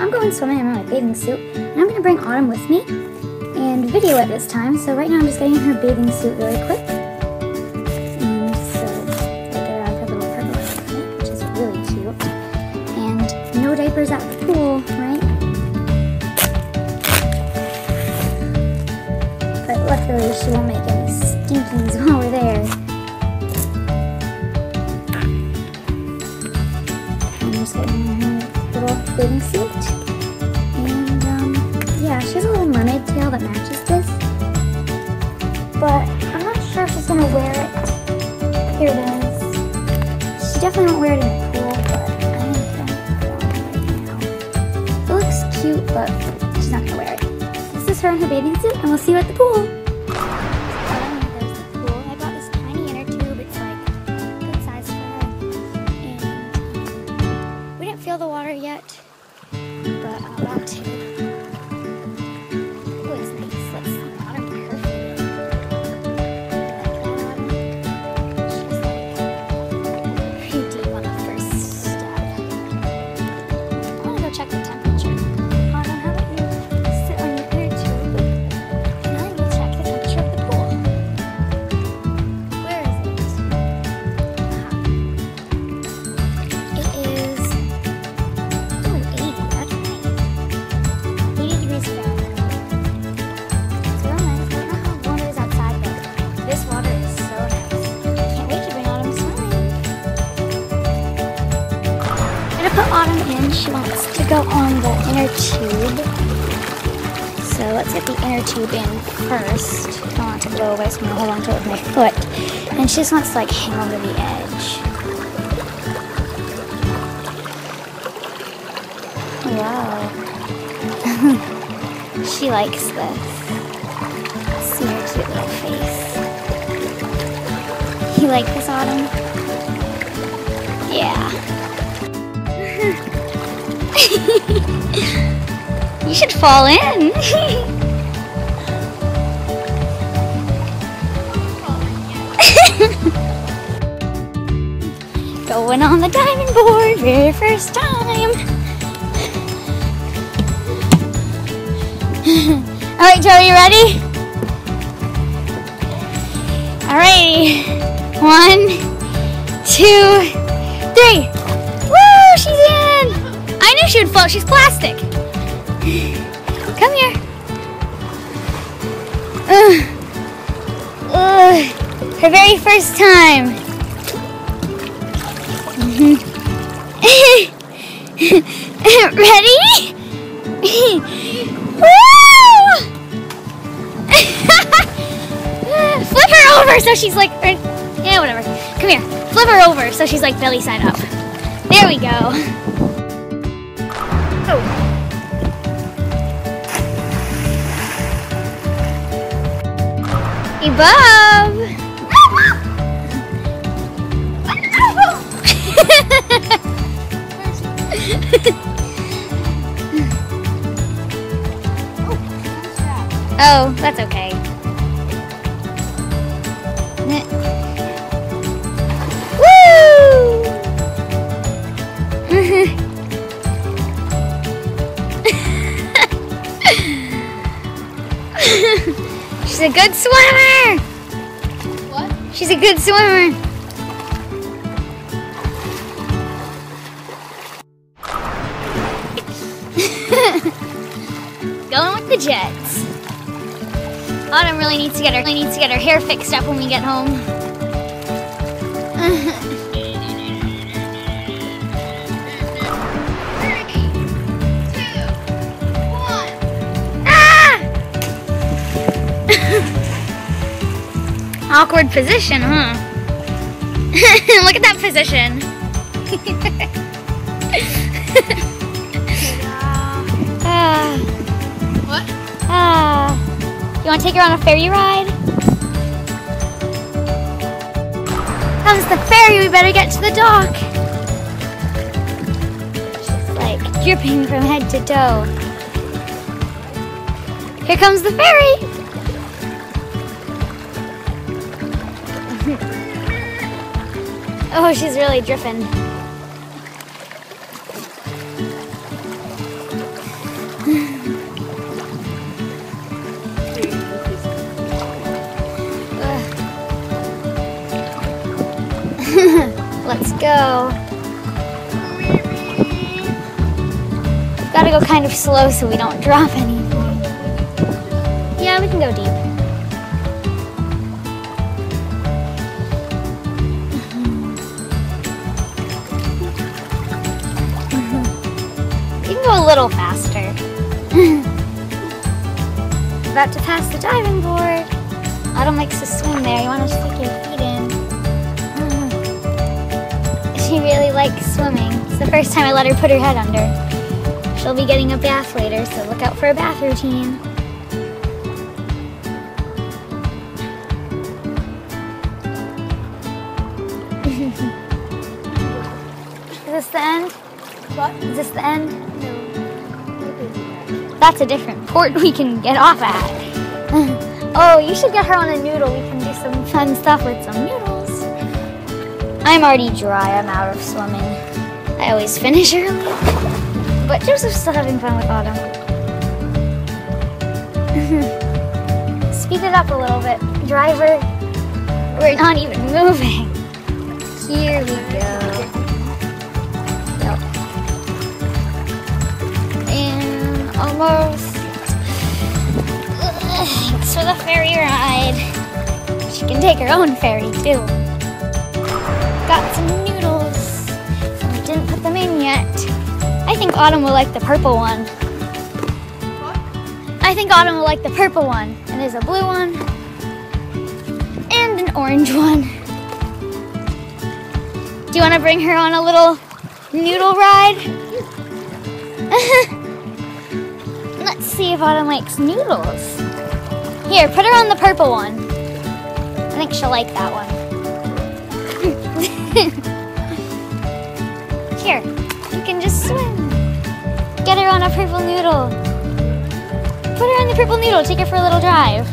I'm going swimming in my bathing suit, and I'm gonna bring Autumn with me and video it this time. So right now I'm just getting her bathing suit really quick. And so I get her little purple which is really cute. And no diapers at the pool, right? But luckily she won't make any stinkies while we're there. I'm just getting her little bathing suit. The pool, but I I'm. It looks cute, but she's not gonna wear it. This is her in her bathing suit, and we'll see you at the pool. She wants to go on the inner tube. So let's get the inner tube in first. I don't want to blow away, so I'm gonna hold on to it with my foot. And she just wants to like hang over the edge. Wow. she likes this. See her cute little face. You like this autumn? you should fall in. Going on the diamond board, very first time. All right, Joe, you ready? Alrighty. One, two, three. Woo! She's in. I knew she would float. She's plastic. Come here. Ugh. Ugh. Her very first time. Ready? Woo! Flip her over so she's like, or- yeah, whatever. Come here. Flip her over so she's like belly side up. There we go. Hey, Bob. oh, that's okay. Woo! She's a good swimmer. What? She's a good swimmer. Going with the Jets. Autumn really needs to get her really needs to get her hair fixed up when we get home. Awkward position, huh? Look at that position. ah, What? ah. You want to take her on a ferry ride? Comes the ferry, we better get to the dock. She's like dripping from head to toe. Here comes the ferry. Oh, she's really dripping. Let's go. Gotta go kind of slow so we don't drop anything. Yeah, we can go deep. Go a little faster. About to pass the diving board. Autumn likes to swim there. You want to stick your feet in. Mm. She really likes swimming. It's the first time I let her put her head under. She'll be getting a bath later, so look out for a bath routine. Is this the end? What? Is this the end? No. That's a different port we can get off at. oh, you should get her on a noodle. We can do some fun stuff with some noodles. I'm already dry. I'm out of swimming. I always finish early. But Joseph's still having fun with Autumn. Speed it up a little bit. Driver, we're not even moving. Here we go. Almost. Thanks for the ferry ride. She can take her own ferry too. Got some noodles. We didn't put them in yet. I think Autumn will like the purple one. I think Autumn will like the purple one. And there's a blue one. And an orange one. Do you want to bring her on a little noodle ride? See if Autumn likes noodles. Here, put her on the purple one. I think she'll like that one. Here, you can just swim. Get her on a purple noodle. Put her on the purple noodle. Take her for a little drive.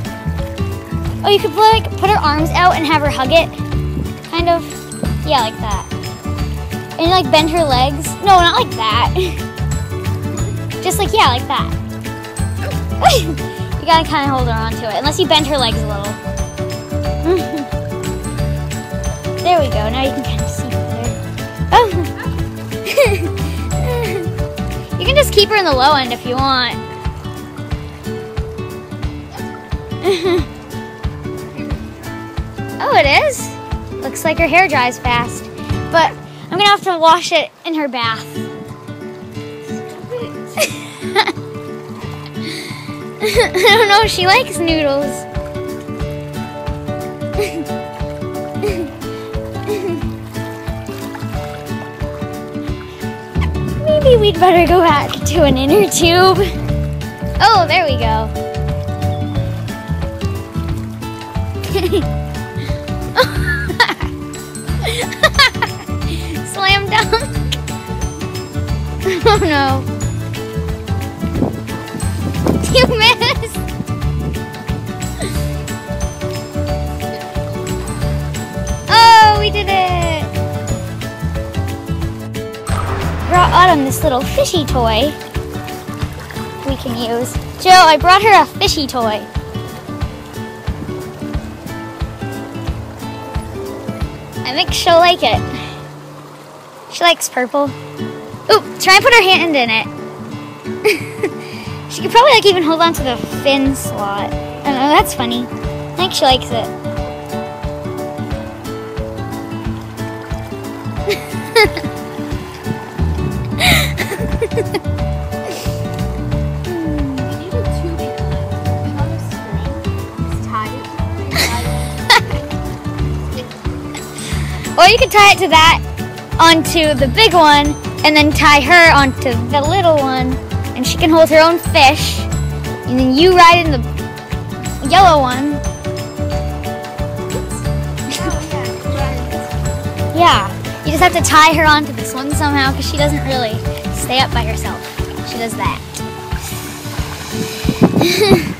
Oh, you could like put her arms out and have her hug it. Kind of. Yeah, like that. And like bend her legs. No, not like that. Just like yeah, like that. you gotta kind of hold her onto it, unless you bend her legs a little. there we go. Now you can kind of see better. Oh. you can just keep her in the low end if you want. oh, it is. Looks like her hair dries fast, but I'm gonna have to wash it in her bath. I don't know if she likes noodles. Maybe we'd better go back to an inner tube. Oh, there we go. Slam dunk. Oh no. You missed. Oh, we did it. Brought Autumn this little fishy toy we can use. Joe, I brought her a fishy toy. I think she'll like it. She likes purple. Ooh, try and put her hand in it. she could probably like even hold on to the fin slot. Know, that's funny. I think she likes it. Or you could tie it to that onto the big one and then tie her onto the little one and she can hold her own fish and then you ride in the yellow one. Yeah. Yeah, you just have to tie her onto this one somehow because she doesn't really stay up by herself. She does that.